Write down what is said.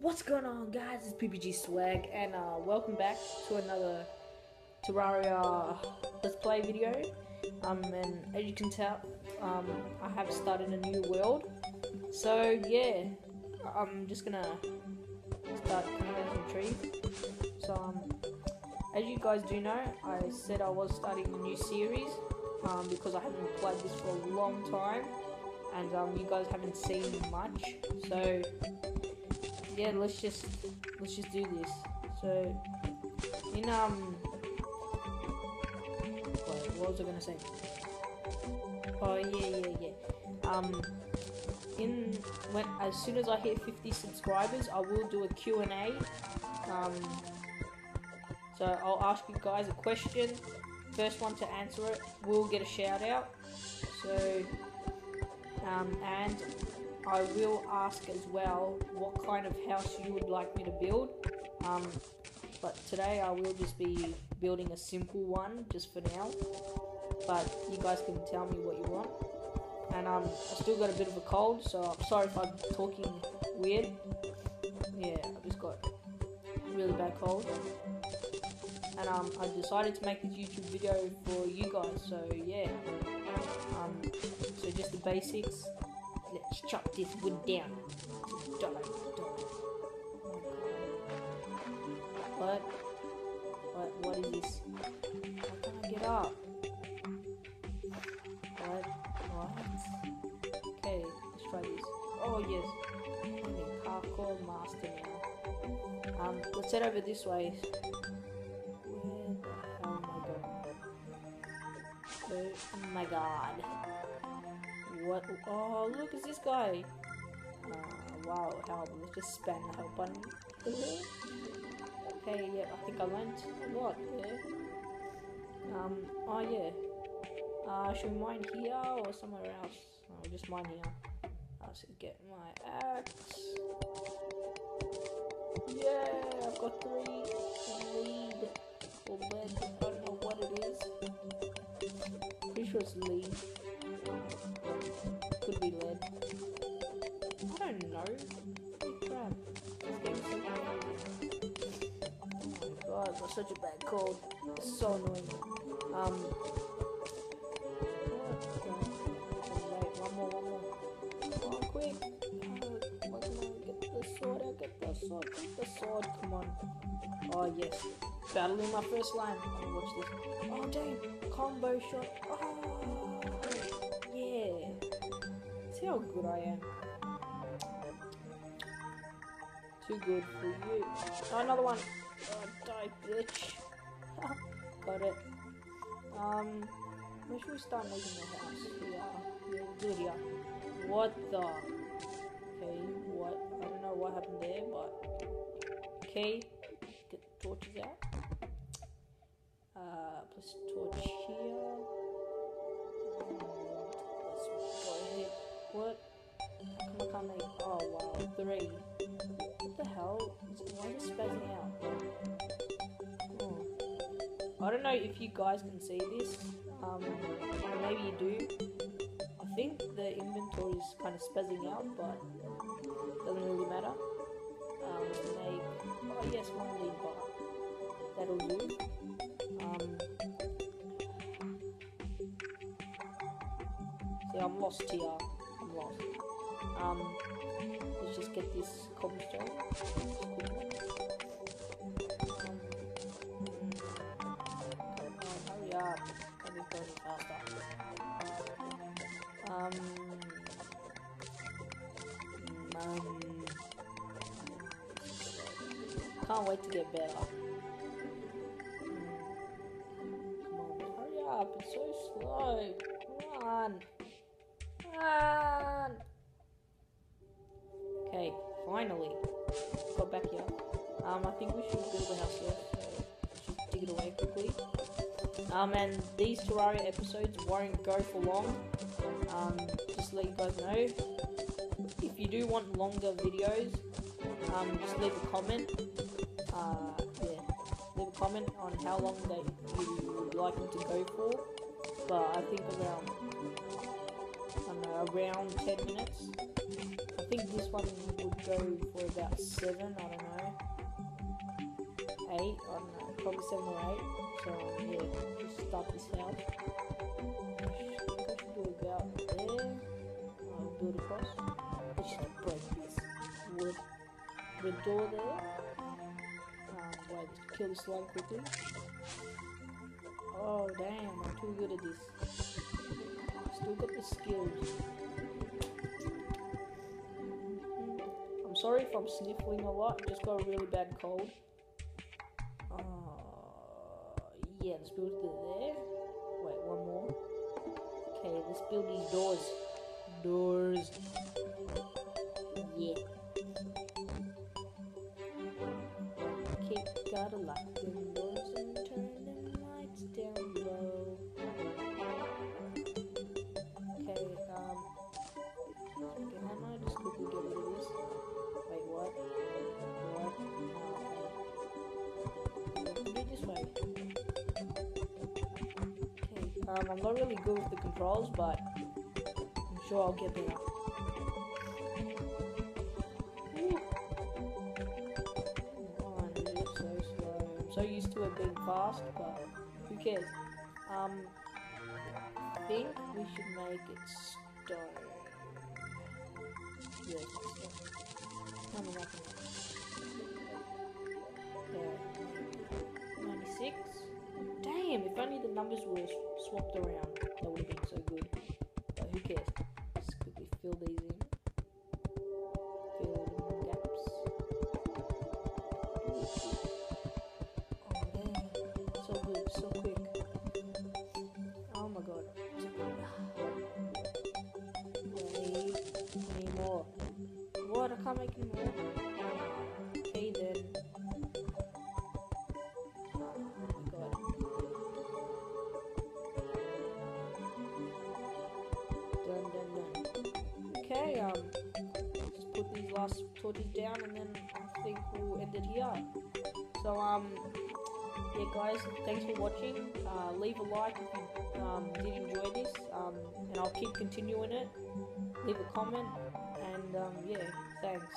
What's going on, guys? It's PPG Swag, and uh, welcome back to another Terraria Let's Play video. Um, and as you can tell, um, I have started a new world. So yeah, I'm just gonna start cutting down some trees. So um, as you guys do know, I said I was starting a new series um, because I haven't played this for a long time, and um, you guys haven't seen much. So yeah, let's just let's just do this. So in um wait, what was I gonna say? Oh yeah yeah yeah. Um in when as soon as I hit 50 subscribers I will do a Q&A. Um so I'll ask you guys a question. First one to answer it will get a shout out. So um and I will ask as well what kind of house you would like me to build. Um, but today I will just be building a simple one just for now. But you guys can tell me what you want. And um, I still got a bit of a cold, so I'm sorry if I'm talking weird. Yeah, I just got really bad cold. And um, I decided to make this YouTube video for you guys, so yeah. Um, so just the basics. Let's chop this wood down. Die. What? What? What is this? How can I get up? What? What? Okay, let's try this. Oh yes, I'm a parkour master now. Um, let's head over this way. Am I going? Oh my god. What? Oh, look, it's this guy. Uh, wow, help. Let's just spam the help button. okay, yeah, I think I learned a lot there. Um, oh yeah. Uh, should we mine here or somewhere else? Oh, just mine here. I'll get my axe. Yeah, I've got three lead or lead. I don't know what it is. Pretty sure it's lead. Such a bad cold. It's so annoying. Um. One more, one more. Oh, quick. Uh, can I get the sword out? Get the sword, get the sword. Come on. Oh, yes. Battling my first line. Oh, watch this. Oh, dang. Combo shot. Oh, yeah. See how good I am. Too good for you. Oh, another one. Die, bitch. Got it. Um, where should we start making the house? Yeah, do it here. What the? Okay, what? I don't know what happened there, but okay. Get the torches out. Uh, plus torch here. Ahead. What? Come on, can't. Oh wow, three. What the hell? Is I don't know if you guys can see this. Um, maybe you do. I think the inventory is kind of spazzing out, but doesn't really matter. Um, make. Oh yes, one lead bar. That'll do. Um, see, I'm lost here. I'm lost. Um, let's just get this cobblestone. Let me go faster. Um, um, can't wait to get better. Come on, hurry up. It's so slow. Run. Run. Okay, finally. Got back here. Um, I think we should build a house here, so just dig it away quickly. Um, and these Terraria episodes won't go for long. Um, just let you guys know. If you do want longer videos, um, just leave a comment. Uh, yeah, leave a comment on how long they you would like them to go for. But I think around, I don't know, around 10 minutes. I think this one would go for about seven. I don't know, eight. I don't probably seven or eight. So yeah, just start this should do about there. I'll build. I should break this wood. The door there. Um, wait, just kill this one quickly. Oh damn, I'm too good at this. Still got the skills. I'm sorry if I'm sniffling a lot, just got a really bad cold. Yeah, let's build it there. Wait, one more. Okay, let's build these doors. Doors. Yeah. Keep gotta lock um, I'm not really good with the controls, but I'm sure I'll get better. Oh, so slow. I'm so used to it being fast, but who cares? Um, I think we should make it stone. Yes, stone. Yeah. 96? Damn, if only the numbers were swapped around, that would have been so good. But who cares? Just quickly fill these in. Fill in the gaps. Oh, damn. So good, so quick. Oh my god. Wait, need more. What? I can't make any more. Torches down and then I think we'll end it here. So, um, yeah guys, thanks for watching. Uh, leave a like if you um, did enjoy this, um, and I'll keep continuing it. Leave a comment, and um, yeah, thanks.